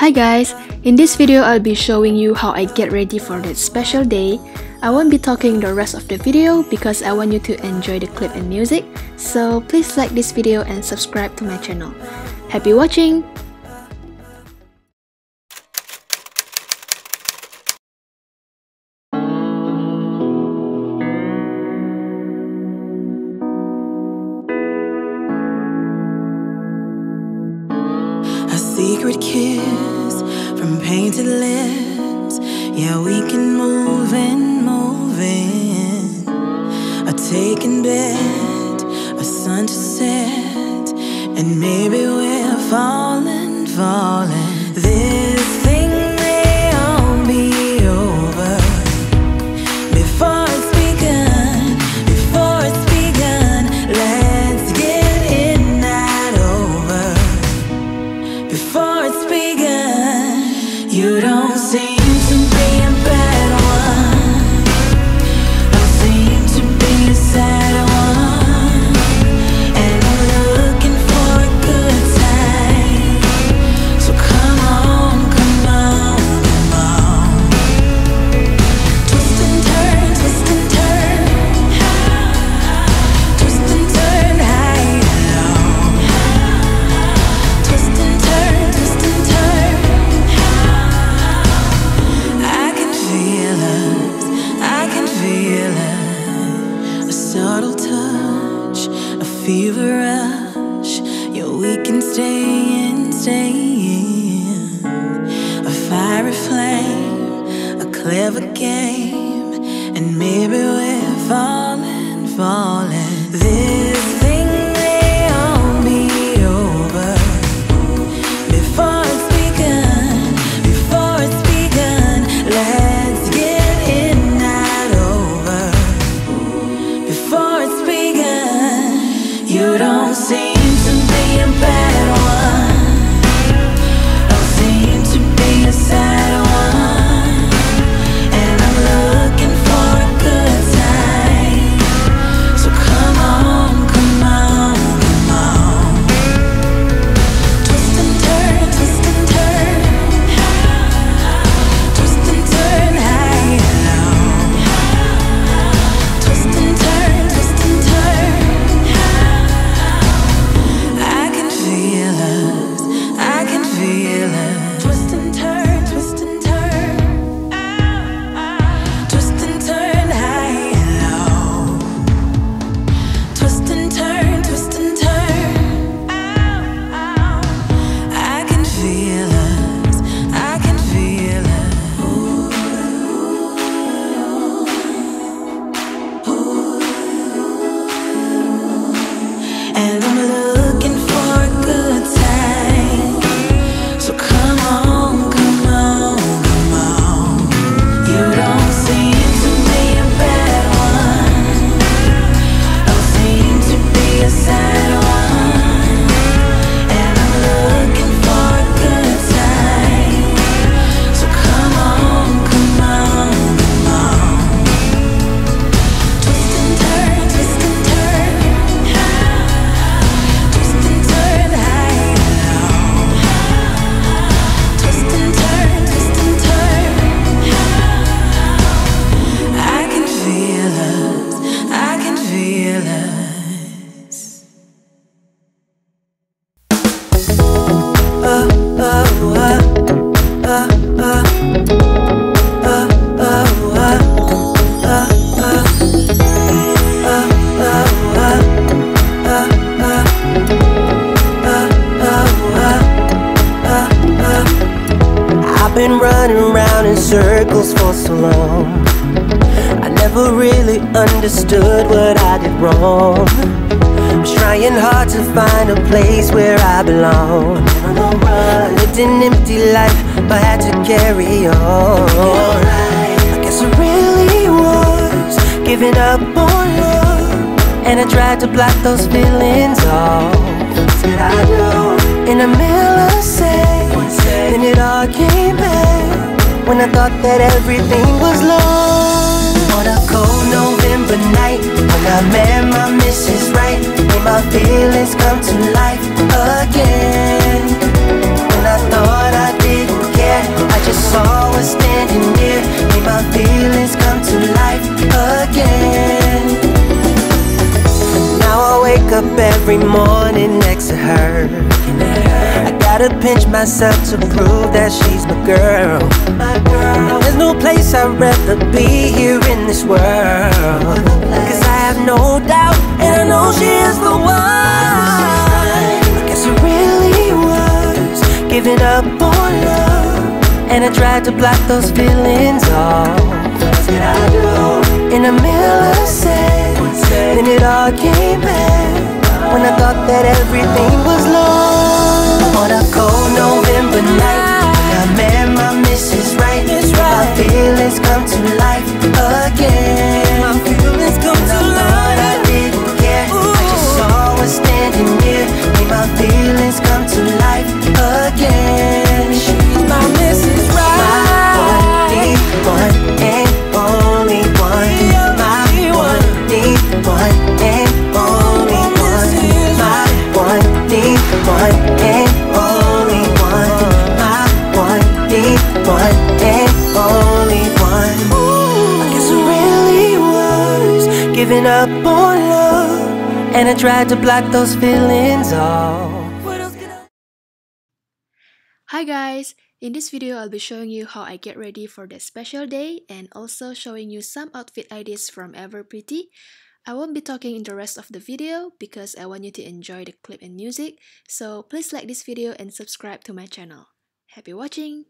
Hi guys, in this video I'll be showing you how I get ready for that special day. I won't be talking the rest of the video because I want you to enjoy the clip and music, so please like this video and subscribe to my channel. Happy watching! Secret kiss painted lips. Yeah, we can move and move in. A taken bed, a sun to set, and maybe we're falling, falling. This You don't seem fever rush. We can stay in, stay in. A fiery flame, a clever game, and maybe we're falling, falling. Been running around in circles for so long. I never really understood what I did wrong. I'm trying hard to find a place where I belong. I lived an empty life, but I had to carry on. I guess I really was giving up on love, and I tried to block those feelings off. Said I do, in a middle when it all came back. When I thought that everything was lost. On a cold November night. When I met my Mrs. Right. When my feelings come to life again. When I thought I didn't care I just saw her standing near. Made my feelings come to life again. Now I wake up every morning next to her. I gotta pinch myself to prove that she's my girl. And there's no place I'd rather be here in this world. Cause I have no doubt, and I know she is the one. I guess it really was giving up on love. And I tried to block those feelings off. What did I do? In a millisecond, then it all came back. When I thought that everything was lost. On a cold November giving up on love, and I tried to block those feelings off. What else could I? Hi guys! In this video, I'll be showing you how I get ready for that special day and also showing you some outfit ideas from Ever Pretty. I won't be talking in the rest of the video because I want you to enjoy the clip and music, so please like this video and subscribe to my channel. Happy watching!